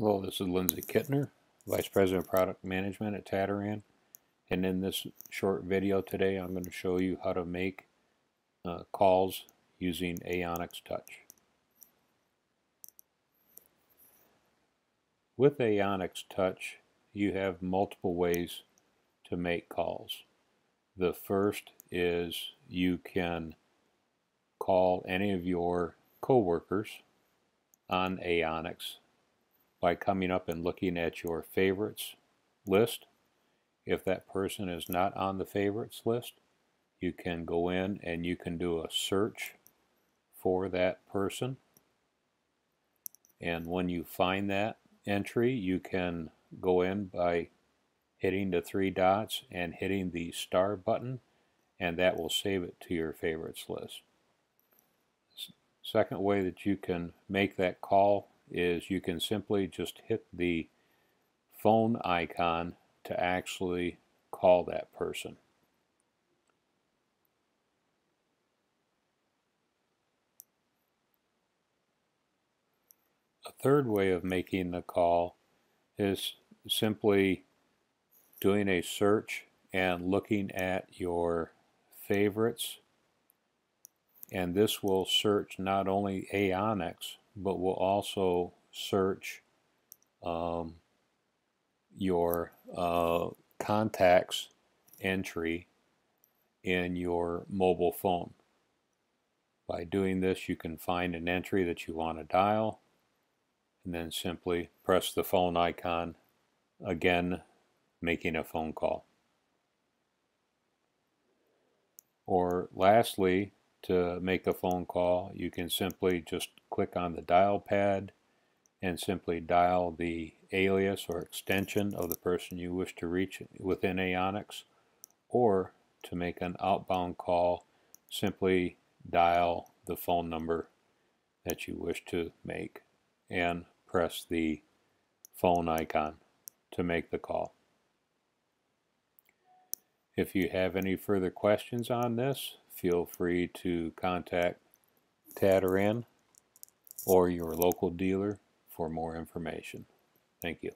Hello, this is Lindsay Kittner, Vice President of Product Management at Tadiran. And in this short video today, I'm going to show you how to make uh, calls using Aeonix Touch. With Aeonix Touch, you have multiple ways to make calls. The first is you can call any of your coworkers on Aeonix by coming up and looking at your favorites list. If that person is not on the favorites list, you can go in and you can do a search for that person. And when you find that entry, you can go in by hitting the three dots and hitting the star button, and that will save it to your favorites list. Second way that you can make that call is you can simply just hit the phone icon to actually call that person. A third way of making the call is simply doing a search and looking at your favorites and this will search not only Aeonix but will also search um, your uh, contacts entry in your mobile phone. By doing this you can find an entry that you want to dial and then simply press the phone icon again making a phone call. Or lastly to make a phone call, you can simply just click on the dial pad and simply dial the alias or extension of the person you wish to reach within Aeonix. Or to make an outbound call, simply dial the phone number that you wish to make and press the phone icon to make the call. If you have any further questions on this, feel free to contact Tadiran or your local dealer for more information. Thank you.